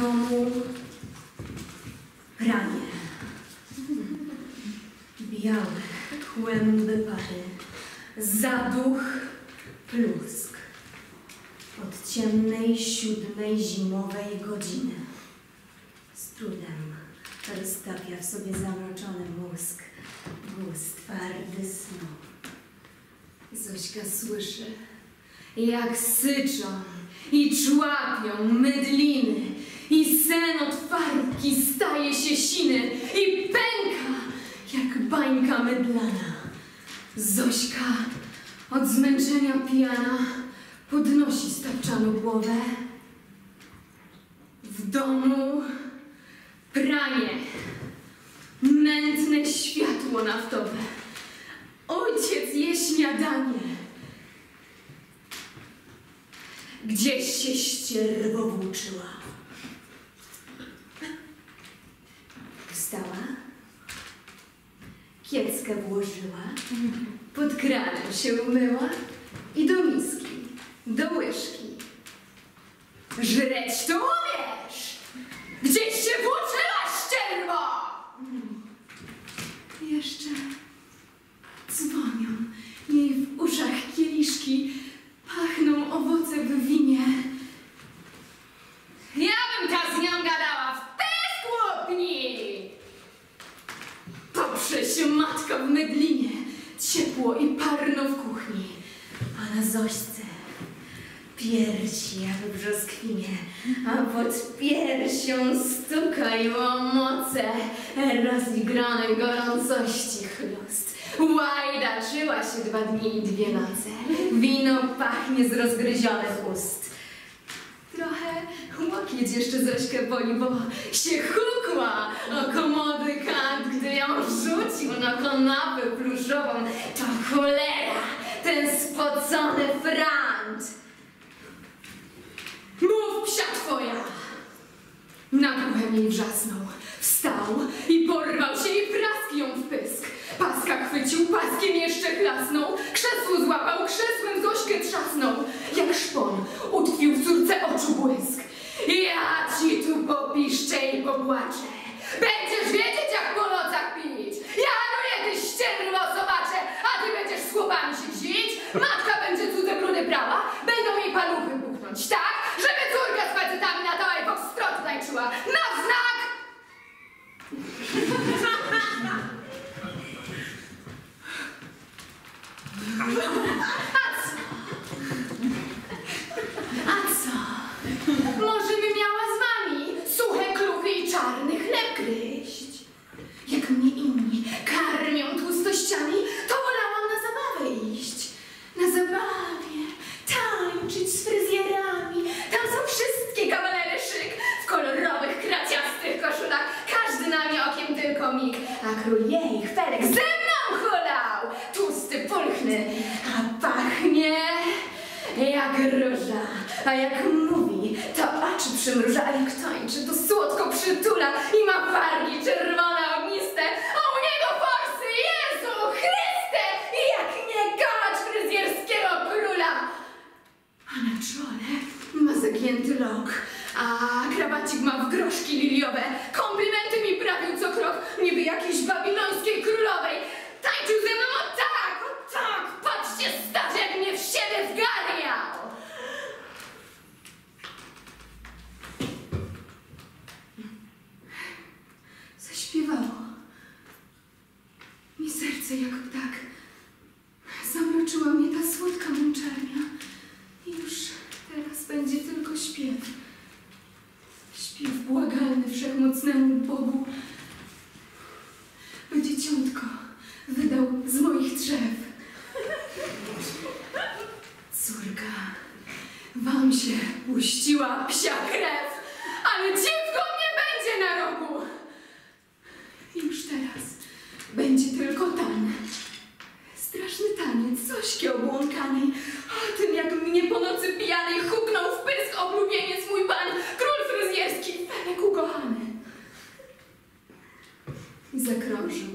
domu pranie. Białe kłęby pary, zaduch plusk. Od ciemnej siódmej zimowej godziny. Z trudem roztapia w sobie zamroczony mózg, głos twardy snu. Zośka słyszy, jak syczą i człapią mydliny i sen od farbki staje się siny i pęka jak bańka Zośka od zmęczenia pijana podnosi stapczaną głowę. W domu pranie, mętne światło naftowe. Ojciec je śniadanie. Gdzieś się ścierwo włóczyła. Kieckę włożyła, pod kranem się umyła i do miski, do łyżki. Żreć to umiesz! Gdzieś się włóczyła, ścierwo! Jeszcze dzwonią jej w uszach kieliszki, pachną owoce w winie. Ja bym ta z nią gadała w pysk łupni! Poprze się matka w mydlinie, ciepło i parno w kuchni, a na Zośce piersi jak brzoskwinie, a pod piersią stukają moce rozigranej gorącości chlust. Łajdaczyła się dwa dni i dwie noce, wino pachnie z rozgryzionych ust. Trochę łokieć jeszcze Zośkę boli, bo się hukła o kanapę pluszową. To cholera, ten spocony frant. Mów, psia twoja! Na głuchem jej wrzasnął, wstał i porwał się i prask ją w pysk. Paska chwycił, paskiem jeszcze chlasnął, krzesło A król jej, Felek, ze mną hulał. Tłusty, pulchny, a pachnie jak róża. A jak mówi, to oczy przymruża, a jak tańczy, to słodko przytula i ma wargi czerwone, Mi serce jak ptak. Zamroczyła mnie ta słodka męczarnia. I już teraz będzie tylko śpiew. Śpiew błagalny wszechmocnemu Bogu. By dzieciątko wydał z moich drzew. Córka, wam się puściła psia krew, ale dziecko nie będzie na rogu. I już teraz będzie tylko tan. Straszny taniec Zośki obłąkanej. O tym, jak mnie po nocy pijanej huknął w pysk oblubieniec mój pan, król fryzjerski, Felek ukochany. Zakrążył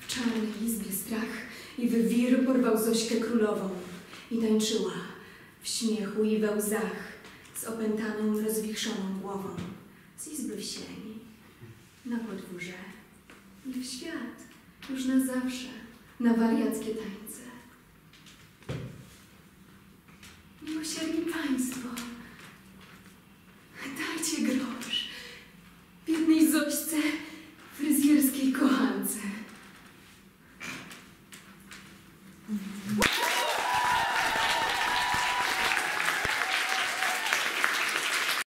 w czarnej izbie strach i w wir porwał Zośkę królową i tańczyła w śmiechu i we łzach z opętaną, rozwichrzoną głową. z izby w sieni, na podwórze i w świat, już na zawsze, на варьяцкие танцы.